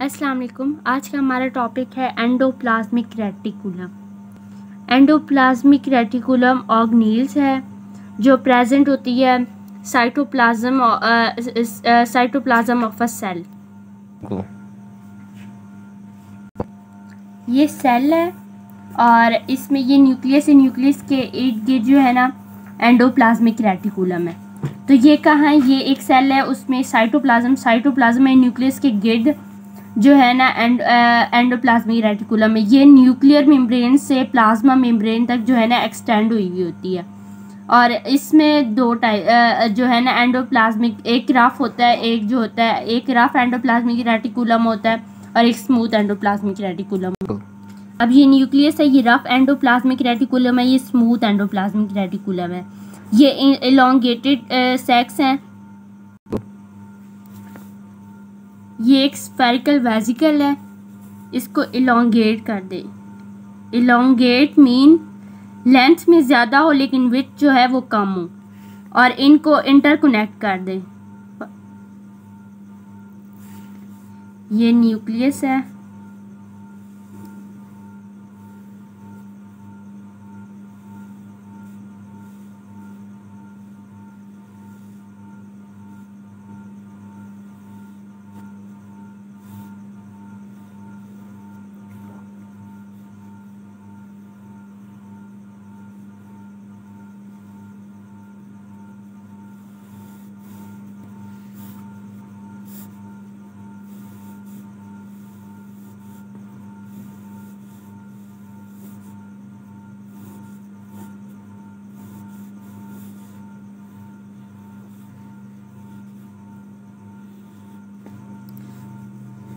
अस्सलाम वालेकुम आज का हमारा टॉपिक है endoplasmic reticulum endoplasmic reticulum organelles है जो प्रेजेंट होती है cytoplasm cytoplasm of a cell ये सेल है और इसमें ये न्यूक्लियस है न्यूक्लियस के इर्द गिर्द जो है ना एंडोप्लाज्मिक रेटिकुलम है। तो ये कहाँ है? ये एक सेल है उसमें साइटोप्लाज्म साइटोप्लाज्म है न्यूक्लियस के गिर्द जो है ना एंड एंडोप्लाज्मिक रेटिकुलम में, ये न्यूक्लियर मेम्ब्रेन से प्लाज्मा मेम्ब्रेन तक जो है ना एक्सटेंड हुई हुई होती है। और इसमें दो टाइप जो है ना एंडोप्लाज्मिक एक रफ होता है, एक जो होता है, एक रफ एंडोप्लाज्मिक रेटिकुलम होता है और एक स्मूथ एंडोप्लाज्मिक रेटिकुलम अब ये न्यूक्लियस है, ये रफ एंडोप्लाज्मिक रेटिकुलम है, ये स्मूथ एंडोप्लाज्मिक रेटिकुलम है। ये एलोंगेटेड सेक्स हैं। ये एक स्पेरिकल वेजिकल है। इसको इलोंगेट कर दे। इलोंगेट मीन लेंथ में ज़्यादा हो, लेकिन विथ जो है वो कम हो। और इनको इंटरकोनेक्ट कर दे। ये न्यूक्लियस है।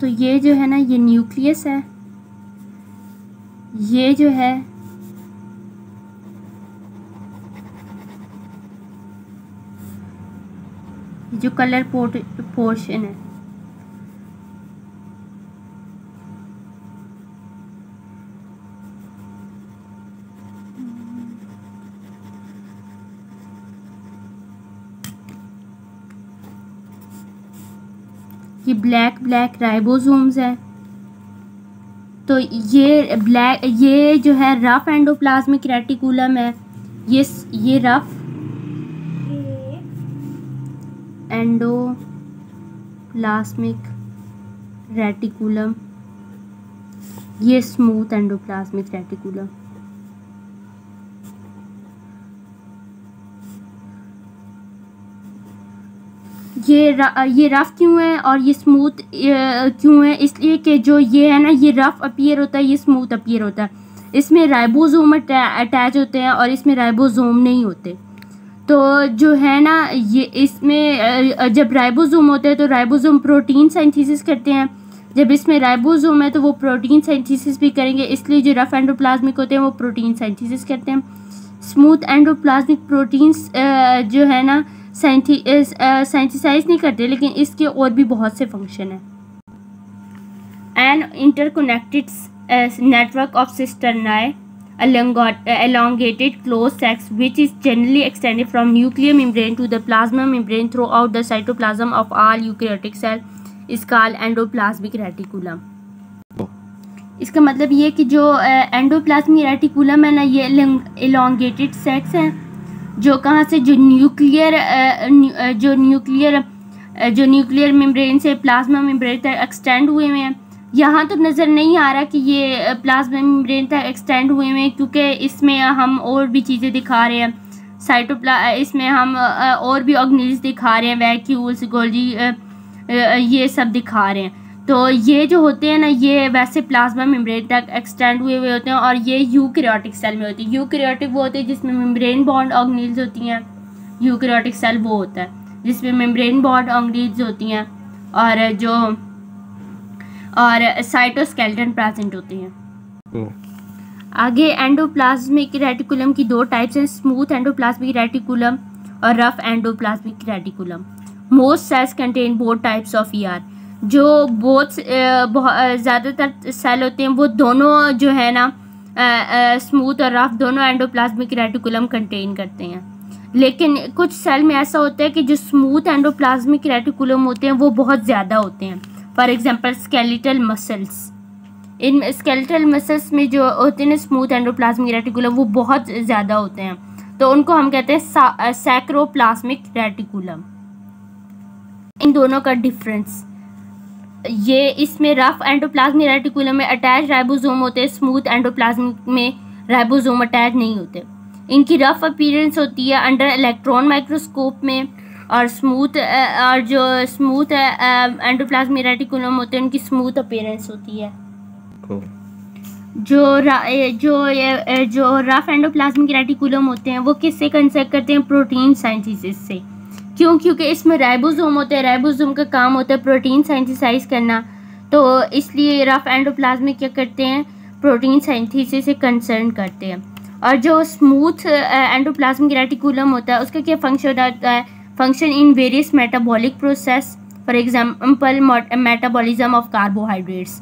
तो ये जो है ना, ये न्यूक्लियस है। ये जो है जो कलर पोर्ट पोर्शन है। ये ब्लैक ब्लैक राइबोसोम्स है। तो ये ब्लैक ये जो है रफ एंडोप्लाज्मिक रेटिकुलम है। ये ये रफ एंडोप्लाज्मिक रेटिकुलम ये स्मूथ एंडोप्लाज्मिक रेटिकुलम ये रा, ये रफ़ क्यों है और ये स्मूथ क्यों है? इसलिए कि जो ये है ना ये रफ़ अपीयर होता है ये स्मूथ अपीयर होता है। इसमें राइबोसोम अटैच होते हैं और इसमें राइबोसोम नहीं होते। तो जो है ना ये इसमें जब राइबोसोम होते हैं तो राइबोसोम प्रोटीन साइंथिसिस करते हैं। जब इसमें राइबोसोम है तो वो प्रोटीन साइंथिसिस भी करेंगे। इसलिए जो रफ़ एंडोप्लाज्मिक होते हैं वो प्रोटीन साइंथिसिस करते हैं। स्मूथ एंडोप्लाज्मिक प्रोटीन्स जो है ना साइंटिसाइज नहीं करते, लेकिन इसके और भी बहुत से फ़ंक्शन हैं। An interconnected network of cisternae elongated close sacs which is generally extended from nuclear membrane to the plasma membrane throughout the cytoplasm of all eukaryotic cell is called endoplasmic reticulum इसका मतलब ये कि जो endoplasmic reticulum है ना, ये elongated sex है। जो कहाँ से जो न्यूक्लियर जो न्यूक्लियर जो न्यूक्लियर मेम्ब्रेन से प्लाज्मा मेम्ब्रेन तक एक्सटेंड हुए हुए हैं। यहाँ तो नज़र नहीं आ रहा कि ये प्लाज्मा मेम्ब्रेन तक एक्सटेंड हुए हुए हैं, क्योंकि इसमें हम और भी चीज़ें दिखा रहे हैं। साइटोप्ला इसमें हम और भी ऑर्गनीज दिखा रहे हैं वैक्यूल्स गोल्जी ये सब दिखा रहे हैं। तो ये जो होते हैं ना ये वैसे प्लाज्मा मेम्ब्रेन तक एक्सटेंड हुए हुए होते हैं और ये यूक्रियोटिक सेल में होती है। यूक्रियोटिक वो होते हैं जिसमें मेम्ब्रेन बॉन्ड ऑर्गनील्स होती हैं। यूक्रियोटिक सेल वो होता है जिसमें मेम्ब्रेन बॉन्ड ऑर्गनील्स होती हैं और जो और साइटोस्केल्टन प्रेजेंट होते हैं। आगे एंडोप्लाज्मिक रेटिकुलम की दो टाइप्स हैं स्मूथ एंडोप्लाज्मिक रेटिकुलम और rough endoplasmic reticulum most cells contain both types of ER जो बहुत ज़्यादातर सेल होते हैं, वो दोनों जो है ना स्मूथ और रफ दोनों एंडोप्लाज्मिक रेटिकुलम कंटेन करते हैं। लेकिन कुछ सेल में ऐसा होता है कि जो स्मूथ एंडोप्लाज्मिक रेटिकुलम होते हैं, वो बहुत ज़्यादा होते हैं। For example skeletal muscles in skeletal muscles में जो होते हैं ना स्मूथ एंडोप्लाज्मिक रेटिकुलम वो बहुत ज़्यादा होते हैं। तो उनको हम कहते हैं सैक्रोप्लाज्मिक रेटिकुलम इन दोनों का डिफरेंस ये इसमें रफ एंडोप्लाज्मिक रेटिकुलम में अटैच राइबोसोम होते हैं स्मूथ एंडोप्लाज्मिक में राइबोसोम अटैच नहीं होते। इनकी रफ अपीयरेंस होती है अंडर इलेक्ट्रॉन माइक्रोस्कोप में और स्मूथ और जो स्मूथ एंडोप्लाज्मिक रेटिकुलम होते हैं उनकी स्मूथ अपीयरेंस होती है। जो जो जो रफ एंडोप्लाज्मिक रेटिकुलम होते हैं वो किससे कंसर्ट करते हैं? प्रोटीन साइंटिस से। क्यों? क्योंकि इसमें राइबोसोम होते हैं, राइबोसोम का काम होता है प्रोटीन साइंटिसाइज करना। तो इसलिए रफ एंडोप्लाज्मिक क्या करते हैं? प्रोटीन साइंथिसिस से कंसर्न करते हैं। और जो स्मूथ एंडोप्लाज्मिक रेटिकुलम होता है, उसका क्या फ़ंक्शन होता है? Function in various metabolic process for example metabolism of carbohydrates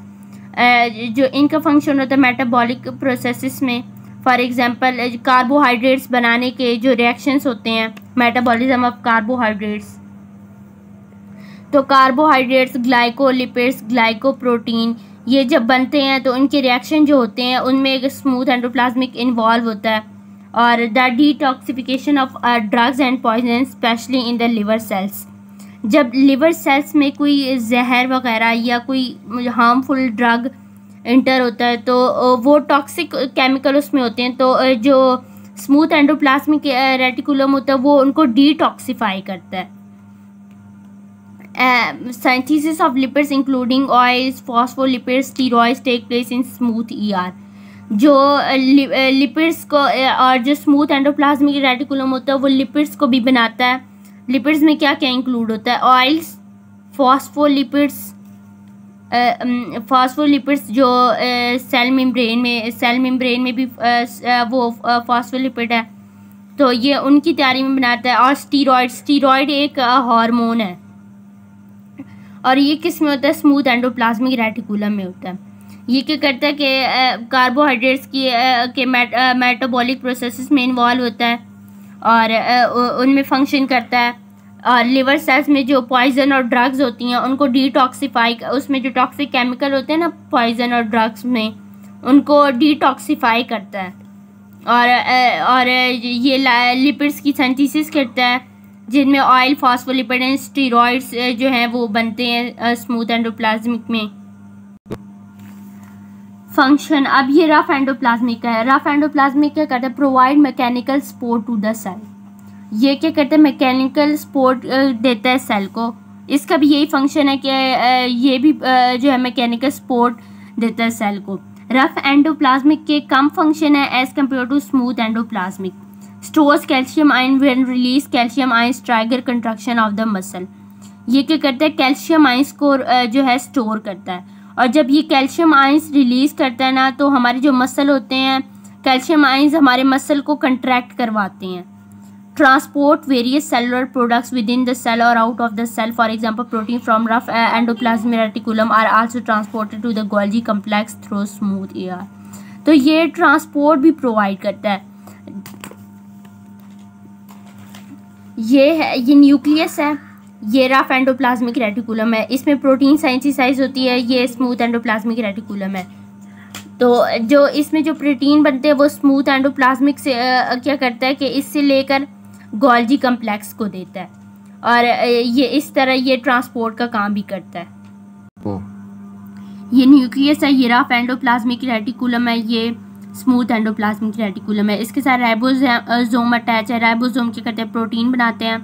जो इनका फ़ंक्शन होता है मेटाबॉलिक प्रोसेसेस में फॉर एग्जांपल कार्बोहाइड्रेट्स बनाने के जो रिएक्शंस होते हैं मेटाबॉलिज्म ऑफ़ कार्बोहाइड्रेट्स तो कार्बोहाइड्रेट्स ग्लाइकोलिपिड्स ग्लाइकोप्रोटीन ये जब बनते हैं तो उनके रिएक्शन जो होते हैं, उनमें एक स्मूथ एंडोप्लाज्मिक इन्वॉल्व होता है और the detoxification of drugs and poison specially in the liver cells जब लिवर सेल्स में कोई जहर वगैरह या कोई हार्मफुल ड्रग इंटर होता है तो वो टॉक्सिक केमिकल उसमें होते हैं तो जो स्मूथ एंडोप्लाज्मिक रेटिकुलम होता है, वो उनको डिटॉक्सीफाई करता है। synthesis of lipids including oils, phospholipids, steroids take place in smooth ER जो लिपिड्स को और जो स्मूथ एंडोप्लाज्मिक रेटिकुलम होता है, वो लिपिड्स को भी बनाता है। लिपिड्स में क्या क्या इंक्लूड होता है? ऑयल्स फॉस्फोलिपिड्स फॉस्फोलिपिड्स जो सेल मेम्ब्रेन में सेल मेम्ब्रेन में भी वो फॉस्फोलिपिड है। तो ये उनकी तैयारी में बनाता है और स्टीरॉयड स्टीरॉयड एक हार्मोन है। और ये किसमें होता है? स्मूथ एंडोप्लाज्मिक रेटिकुलम में होता है। ये क्या करता है कि कार्बोहाइड्रेट्स की के मेटाबॉलिक प्रोसेसेस में इन्वॉल्व होता है। और उनमें फ़ंक्शन करता है। लिवर सेल्स में जो पॉइजन और ड्रग्स होती हैं, उनको डिटॉक्सीफाई उसमें जो टॉक्सिक केमिकल होते हैं ना पॉइजन और ड्रग्स में, उनको डिटॉक्सीफाई करता है। और और ये लिपिड्स की सेंथिसिस करता है, जिनमें ऑयल फॉस्फोलिपिड एंड स्टीरॉइड्स जो हैं, वो बनते हैं स्मूथ एंडोप्लाज्मिक में। फ़ंक्शन अब ये रफ एंडोप्लाज्मिक है। रफ एंडोप्लाज्मिक क्या करता है? Provide mechanical support to the cell ये क्या करता है? मैकेनिकल सपोर्ट देता है सेल को। इसका भी यही फ़ंक्शन है कि ये भी जो है मैकेनिकल सपोर्ट देता है सेल को। रफ एंडोप्लाज्मिक के कम फ़ंक्शन है as compare to smooth endoplasmic stores calcium ion when release calcium ion trigger contraction of the muscle ये क्या करता है? कैल्शियम आइंस को जो है स्टोर करता है। और जब ये कैल्शियम आइंस रिलीज़ करता है ना तो हमारे जो मसल होते हैं कैल्शियम आइंस हमारे मसल को कंट्रैक्ट करवाते हैं। Transport various cellular products within the cell और out of the cell for example protein from rough endoplasmic reticulum are also transported to the Golgi complex through smooth ER तो ये transport भी provide करता है। ये है ये न्यूक्लियस है ये रफ एंडोप्लाज्मिक रेटिकुलम है। इसमें प्रोटीन साइंसिसाइज होती है ये स्मूथ एंडोप्लाज्मिक रेटिकुलम है। तो जो इसमें जो प्रोटीन बनते हैं वो स्मूथ एंडोप्लाज्मिक से आ, क्या करता है कि इससे लेकर गोल्जी कम्प्लेक्स को देता है। और ये इस तरह ये ट्रांसपोर्ट का काम भी करता है। ये न्यूक्लियस है ये रफ एंडोप्लाज्मिक रेटिकुलम है ये स्मूथ एंडोप्लाज्मिक रेटिकुलम है। इसके साथ राइबोजोम अटैच है राइबोजोम क्या करते हैं? प्रोटीन बनाते हैं।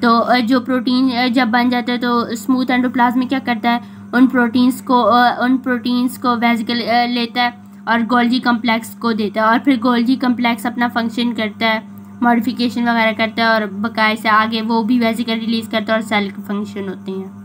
तो जो प्रोटीन जब बन जाता है तो स्मूथ एंडोप्लाज्मिक क्या करता है? उन प्रोटीन्स को उन प्रोटीन्स को वेजिकल लेता है और गोल्जी कम्प्लेक्स को देता है। और फिर गोल्जी कम्प्लेक्स अपना फ़ंक्शन करता है। मॉडिफिकेशन वगैरह करता है और बकाए से आगे वो भी वेजिकल रिलीज़ करता है और सेल फ़ंक्शन होते हैं।